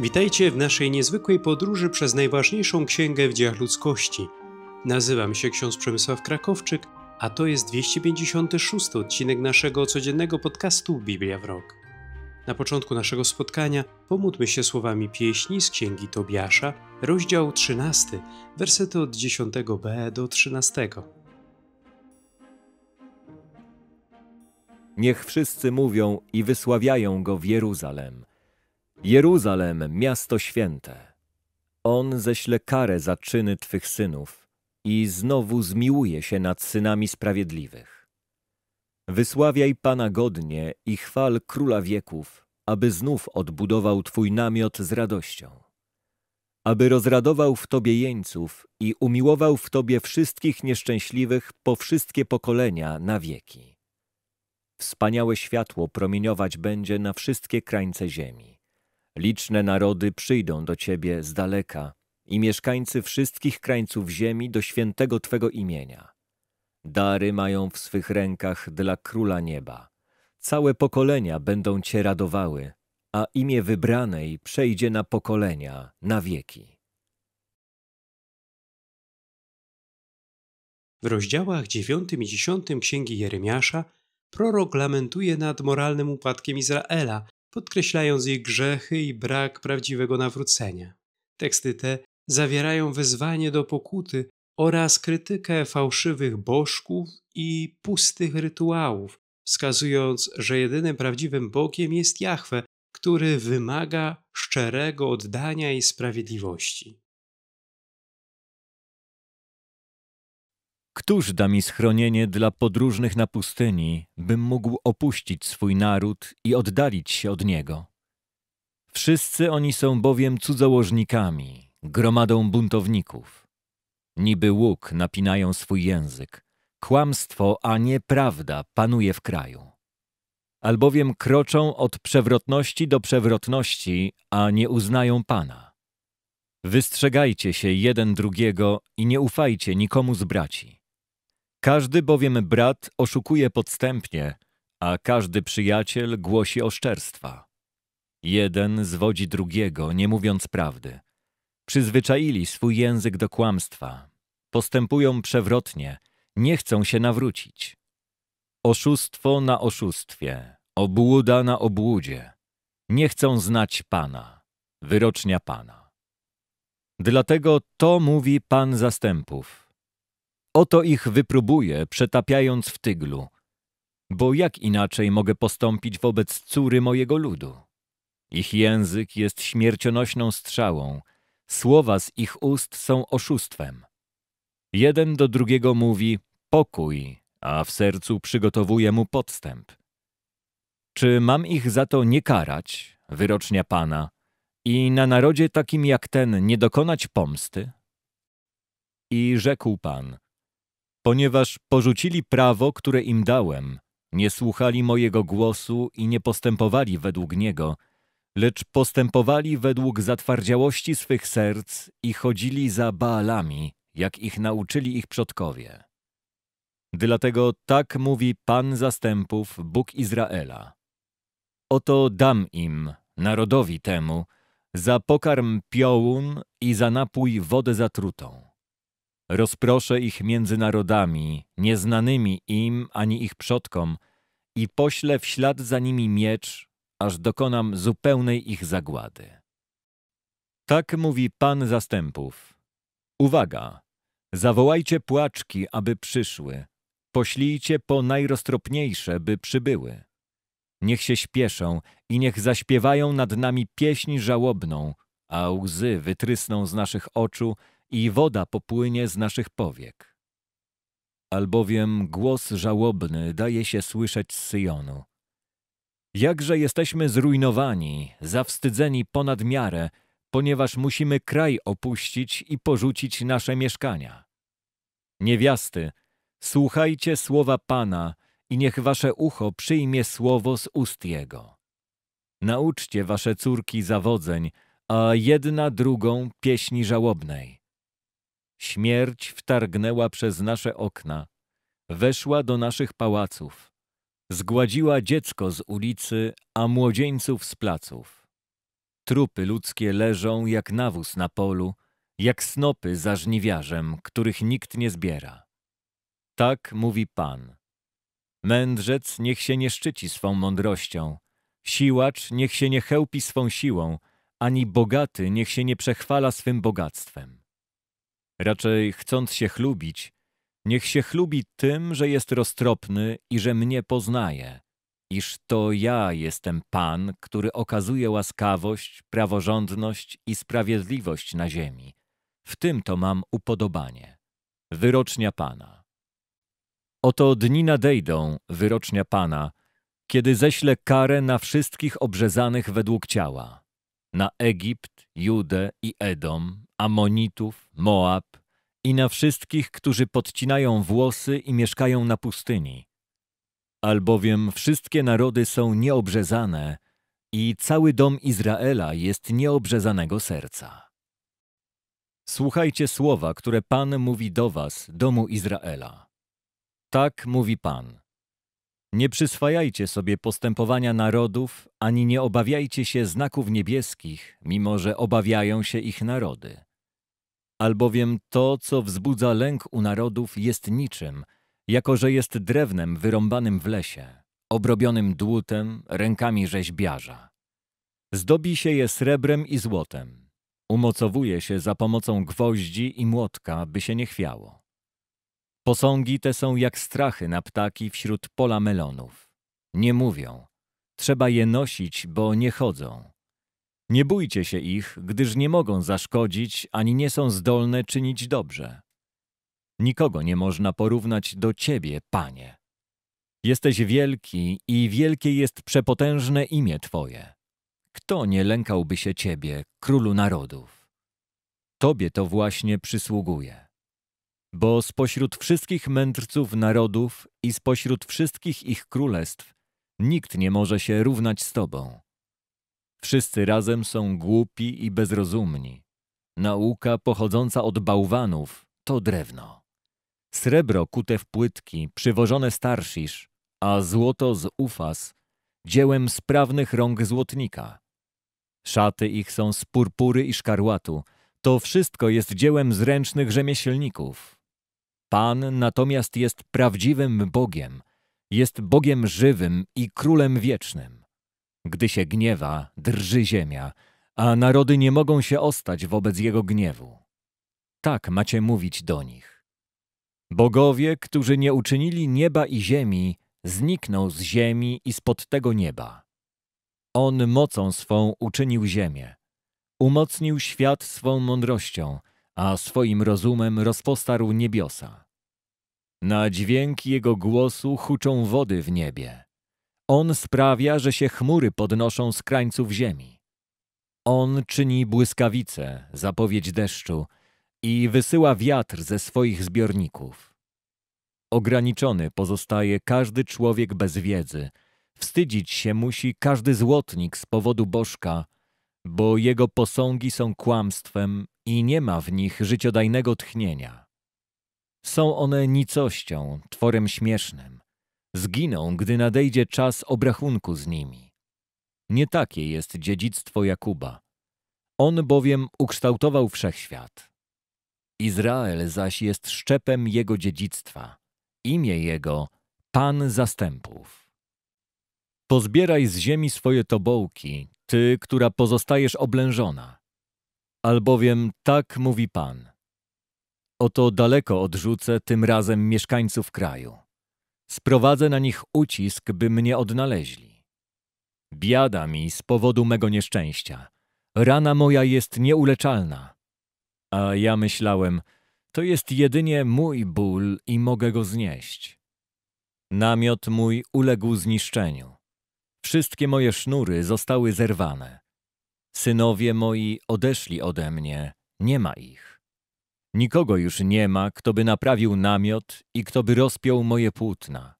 Witajcie w naszej niezwykłej podróży przez najważniejszą księgę w dziejach ludzkości. Nazywam się ksiądz Przemysław Krakowczyk, a to jest 256 odcinek naszego codziennego podcastu Biblia w rok. Na początku naszego spotkania pomódlmy się słowami pieśni z księgi Tobiasza, rozdział 13, wersety od 10b do 13. Niech wszyscy mówią i wysławiają go w Jeruzalem. Jeruzalem, miasto święte. On ześle karę za czyny Twych synów i znowu zmiłuje się nad synami sprawiedliwych. Wysławiaj Pana godnie i chwal Króla wieków, aby znów odbudował Twój namiot z radością. Aby rozradował w Tobie jeńców i umiłował w Tobie wszystkich nieszczęśliwych po wszystkie pokolenia na wieki. Wspaniałe światło promieniować będzie na wszystkie krańce ziemi. Liczne narody przyjdą do Ciebie z daleka i mieszkańcy wszystkich krańców ziemi do świętego Twego imienia. Dary mają w swych rękach dla Króla Nieba. Całe pokolenia będą Cię radowały, a imię wybranej przejdzie na pokolenia, na wieki. W rozdziałach 9 i 10 księgi Jeremiasza prorok lamentuje nad moralnym upadkiem Izraela, podkreślając ich grzechy i brak prawdziwego nawrócenia. Teksty te zawierają wezwanie do pokuty oraz krytykę fałszywych bożków i pustych rytuałów, wskazując, że jedynym prawdziwym Bogiem jest Jahwe, który wymaga szczerego oddania i sprawiedliwości. Któż da mi schronienie dla podróżnych na pustyni, bym mógł opuścić swój naród i oddalić się od niego? Wszyscy oni są bowiem cudzołożnikami, gromadą buntowników. Niby łuk napinają swój język. Kłamstwo, a nie prawda panuje w kraju. Albowiem kroczą od przewrotności do przewrotności, a nie uznają Pana. Wystrzegajcie się jeden drugiego i nie ufajcie nikomu z braci. Każdy bowiem brat oszukuje podstępnie, a każdy przyjaciel głosi oszczerstwa. Jeden zwodzi drugiego, nie mówiąc prawdy. Przyzwyczaili swój język do kłamstwa. Postępują przewrotnie, nie chcą się nawrócić. Oszustwo na oszustwie, obłuda na obłudzie. Nie chcą znać Pana, wyrocznia Pana. Dlatego to mówi Pan zastępów. Oto ich wypróbuję, przetapiając w tyglu. Bo jak inaczej mogę postąpić wobec córy mojego ludu? Ich język jest śmiercionośną strzałą, słowa z ich ust są oszustwem. Jeden do drugiego mówi pokój, a w sercu przygotowuje mu podstęp. Czy mam ich za to nie karać, wyrocznia Pana, i na narodzie takim jak ten nie dokonać pomsty? I rzekł Pan, ponieważ porzucili prawo, które im dałem, nie słuchali mojego głosu i nie postępowali według niego, lecz postępowali według zatwardziałości swych serc i chodzili za Baalami, jak ich nauczyli ich przodkowie. Dlatego tak mówi Pan zastępów, Bóg Izraela. Oto dam im, narodowi temu, za pokarm piołun i za napój wodę zatrutą. Rozproszę ich między narodami, nieznanymi im ani ich przodkom, i poślę w ślad za nimi miecz, aż dokonam zupełnej ich zagłady. Tak mówi Pan zastępów. Uwaga! Zawołajcie płaczki, aby przyszły. Poślijcie po najroztropniejsze, by przybyły. Niech się śpieszą i niech zaśpiewają nad nami pieśń żałobną, a łzy wytrysną z naszych oczu i woda popłynie z naszych powiek. Albowiem głos żałobny daje się słyszeć z Syjonu. Jakże jesteśmy zrujnowani, zawstydzeni ponad miarę, ponieważ musimy kraj opuścić i porzucić nasze mieszkania. Niewiasty, słuchajcie słowa Pana i niech wasze ucho przyjmie słowo z ust Jego. Nauczcie wasze córki zawodzeń, a jedna drugą pieśni żałobnej. Śmierć wtargnęła przez nasze okna, weszła do naszych pałaców, zgładziła dziecko z ulicy, a młodzieńców z placów. trupy ludzkie leżą jak nawóz na polu, jak snopy za żniwiarzem, których nikt nie zbiera. Tak mówi Pan. Mędrzec niech się nie szczyci swą mądrością, siłacz niech się nie chełpi swą siłą, ani bogaty niech się nie przechwala swym bogactwem. Raczej chcąc się chlubić, niech się chlubi tym, że jest roztropny i że mnie poznaje, iż to ja jestem Pan, który okazuje łaskawość, praworządność i sprawiedliwość na ziemi. W tym to mam upodobanie. Wyrocznia Pana. Oto dni nadejdą, wyrocznia Pana, kiedy ześlę karę na wszystkich obrzezanych według ciała, na Egipt, Judę i Edom, Amonitów, Moab i na wszystkich, którzy podcinają włosy i mieszkają na pustyni. Albowiem wszystkie narody są nieobrzezane i cały dom Izraela jest nieobrzezanego serca. Słuchajcie słowa, które Pan mówi do was, domu Izraela. Tak mówi Pan. Nie przyswajajcie sobie postępowania narodów, ani nie obawiajcie się znaków niebieskich, mimo że obawiają się ich narody. Albowiem to, co wzbudza lęk u narodów, jest niczym, jako że jest drewnem wyrąbanym w lesie, obrobionym dłutem, rękami rzeźbiarza. Zdobi się je srebrem i złotem. Umocowuje się za pomocą gwoździ i młotka, by się nie chwiało. Posągi te są jak strachy na ptaki wśród pola melonów. Nie mówią. Trzeba je nosić, bo nie chodzą. Nie bójcie się ich, gdyż nie mogą zaszkodzić, ani nie są zdolne czynić dobrze. Nikogo nie można porównać do Ciebie, Panie. Jesteś wielki i wielkie jest przepotężne imię Twoje. Kto nie lękałby się Ciebie, Królu Narodów? Tobie to właśnie przysługuje. Bo spośród wszystkich mędrców narodów i spośród wszystkich ich królestw nikt nie może się równać z Tobą. Wszyscy razem są głupi i bezrozumni. Nauka pochodząca od bałwanów to drewno. Srebro kute w płytki, przywożone z a złoto z Ufas, dziełem sprawnych rąk złotnika. Szaty ich są z purpury i szkarłatu. To wszystko jest dziełem zręcznych rzemieślników. Pan natomiast jest prawdziwym Bogiem, jest Bogiem żywym i Królem wiecznym. Gdy się gniewa, drży ziemia, a narody nie mogą się ostać wobec Jego gniewu. Tak macie mówić do nich. Bogowie, którzy nie uczynili nieba i ziemi, znikną z ziemi i spod tego nieba. On mocą swą uczynił ziemię. Umocnił świat swą mądrością, a swoim rozumem rozpostarł niebiosa. Na dźwięk Jego głosu huczą wody w niebie. On sprawia, że się chmury podnoszą z krańców ziemi. On czyni błyskawice, zapowiedź deszczu, i wysyła wiatr ze swoich zbiorników. Ograniczony pozostaje każdy człowiek bez wiedzy. Wstydzić się musi każdy złotnik z powodu bożka, bo jego posągi są kłamstwem i nie ma w nich życiodajnego tchnienia. Są one nicością, tworem śmiesznym. Zginą, gdy nadejdzie czas obrachunku z nimi. Nie takie jest dziedzictwo Jakuba. On bowiem ukształtował wszechświat. Izrael zaś jest szczepem jego dziedzictwa. Imię jego Pan Zastępów. Pozbieraj z ziemi swoje tobołki, ty, która pozostajesz oblężona. Albowiem tak mówi Pan. Oto daleko odrzucę tym razem mieszkańców kraju. Sprowadzę na nich ucisk, by mnie odnaleźli. Biada mi z powodu mego nieszczęścia. Rana moja jest nieuleczalna. A ja myślałem, to jest jedynie mój ból i mogę go znieść. Namiot mój uległ zniszczeniu. Wszystkie moje sznury zostały zerwane. Synowie moi odeszli ode mnie, nie ma ich. Nikogo już nie ma, kto by naprawił namiot i kto by rozpiął moje płótna.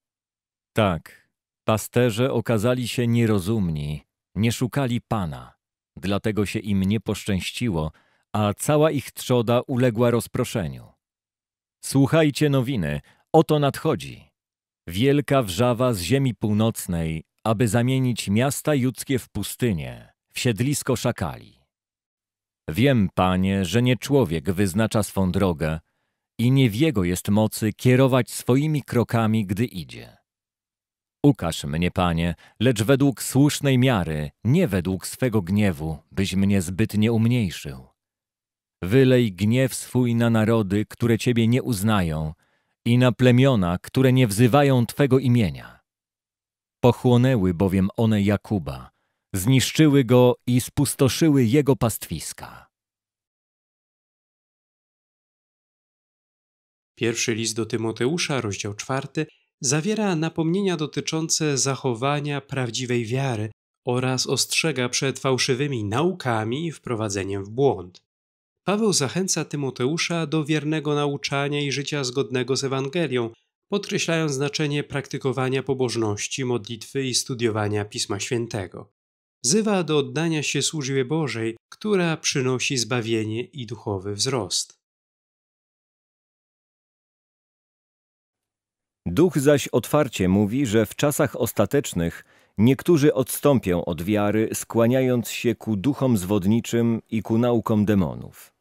Tak, pasterze okazali się nierozumni, nie szukali Pana, dlatego się im nie poszczęściło, a cała ich trzoda uległa rozproszeniu. Słuchajcie nowiny, oto nadchodzi. Wielka wrzawa z ziemi północnej, aby zamienić miasta judzkie w pustynię, w siedlisko szakali. Wiem, Panie, że nie człowiek wyznacza swą drogę i nie w jego jest mocy kierować swoimi krokami, gdy idzie. Ukaż mnie, Panie, lecz według słusznej miary, nie według swego gniewu, byś mnie zbytnie umniejszył. Wylej gniew swój na narody, które Ciebie nie uznają i na plemiona, które nie wzywają Twego imienia. Pochłonęły bowiem one Jakuba, zniszczyły go i spustoszyły jego pastwiska. Pierwszy list do Tymoteusza, rozdział czwarty, zawiera napomnienia dotyczące zachowania prawdziwej wiary oraz ostrzega przed fałszywymi naukami i wprowadzeniem w błąd. Paweł zachęca Tymoteusza do wiernego nauczania i życia zgodnego z Ewangelią, podkreślając znaczenie praktykowania pobożności, modlitwy i studiowania Pisma Świętego. Wzywa do oddania się służbie Bożej, która przynosi zbawienie i duchowy wzrost. Duch zaś otwarcie mówi, że w czasach ostatecznych niektórzy odstąpią od wiary, skłaniając się ku duchom zwodniczym i ku naukom demonów.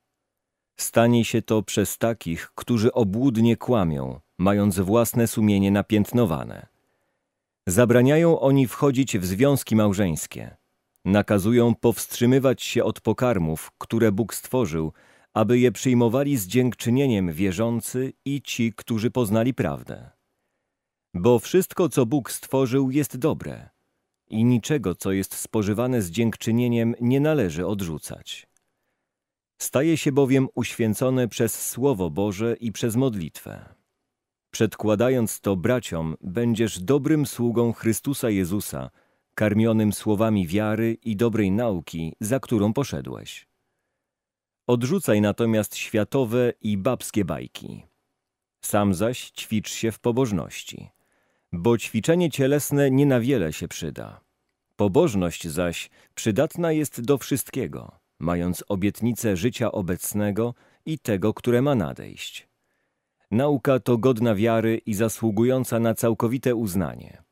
Stanie się to przez takich, którzy obłudnie kłamią, mając własne sumienie napiętnowane. Zabraniają oni wchodzić w związki małżeńskie. Nakazują powstrzymywać się od pokarmów, które Bóg stworzył, aby je przyjmowali z dziękczynieniem wierzący i ci, którzy poznali prawdę. Bo wszystko, co Bóg stworzył, jest dobre i niczego, co jest spożywane z dziękczynieniem, nie należy odrzucać. Staje się bowiem uświęcone przez Słowo Boże i przez modlitwę. Przedkładając to braciom, będziesz dobrym sługą Chrystusa Jezusa, karmionym słowami wiary i dobrej nauki, za którą poszedłeś. Odrzucaj natomiast światowe i babskie bajki. Sam zaś ćwicz się w pobożności bo ćwiczenie cielesne nie na wiele się przyda. Pobożność zaś przydatna jest do wszystkiego, mając obietnicę życia obecnego i tego, które ma nadejść. Nauka to godna wiary i zasługująca na całkowite uznanie.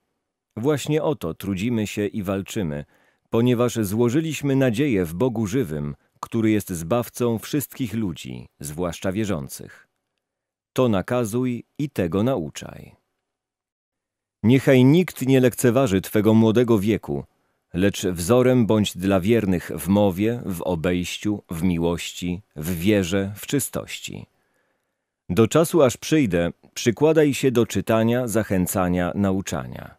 Właśnie o to trudzimy się i walczymy, ponieważ złożyliśmy nadzieję w Bogu żywym, który jest zbawcą wszystkich ludzi, zwłaszcza wierzących. To nakazuj i tego nauczaj. Niechaj nikt nie lekceważy Twego młodego wieku, lecz wzorem bądź dla wiernych w mowie, w obejściu, w miłości, w wierze, w czystości. Do czasu aż przyjdę, przykładaj się do czytania, zachęcania, nauczania.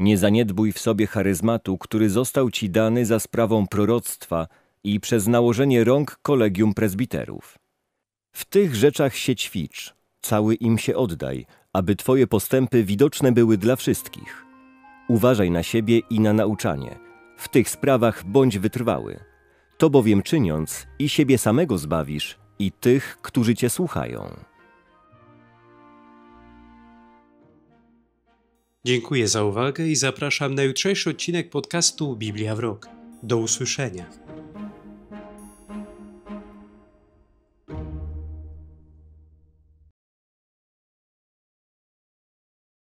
Nie zaniedbuj w sobie charyzmatu, który został Ci dany za sprawą proroctwa i przez nałożenie rąk kolegium prezbiterów. W tych rzeczach się ćwicz, cały im się oddaj, aby Twoje postępy widoczne były dla wszystkich. Uważaj na siebie i na nauczanie. W tych sprawach bądź wytrwały. To bowiem czyniąc i siebie samego zbawisz, i tych, którzy Cię słuchają. Dziękuję za uwagę i zapraszam na jutrzejszy odcinek podcastu Biblia w rok. Do usłyszenia.